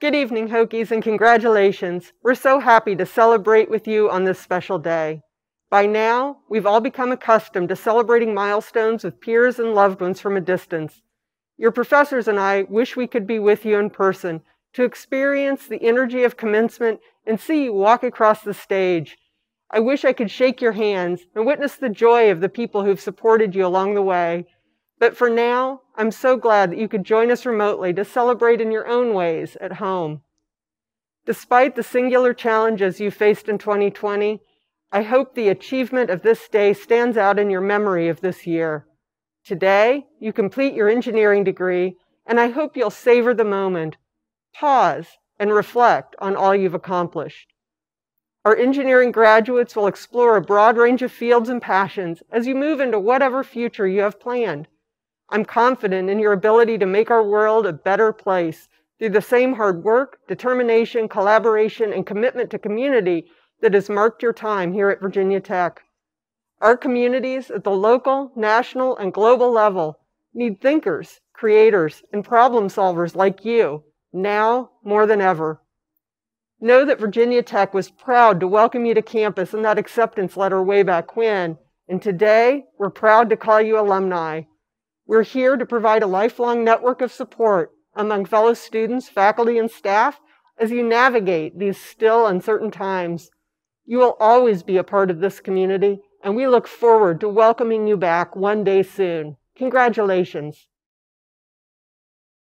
Good evening, Hokies, and congratulations. We're so happy to celebrate with you on this special day. By now, we've all become accustomed to celebrating milestones with peers and loved ones from a distance. Your professors and I wish we could be with you in person to experience the energy of commencement and see you walk across the stage. I wish I could shake your hands and witness the joy of the people who've supported you along the way. But for now, I'm so glad that you could join us remotely to celebrate in your own ways at home. Despite the singular challenges you faced in 2020, I hope the achievement of this day stands out in your memory of this year. Today, you complete your engineering degree, and I hope you'll savor the moment, pause, and reflect on all you've accomplished. Our engineering graduates will explore a broad range of fields and passions as you move into whatever future you have planned. I'm confident in your ability to make our world a better place through the same hard work, determination, collaboration, and commitment to community that has marked your time here at Virginia Tech. Our communities at the local, national, and global level need thinkers, creators, and problem solvers like you now more than ever. Know that Virginia Tech was proud to welcome you to campus in that acceptance letter way back when, and today we're proud to call you alumni. We're here to provide a lifelong network of support among fellow students, faculty, and staff as you navigate these still uncertain times. You will always be a part of this community, and we look forward to welcoming you back one day soon. Congratulations.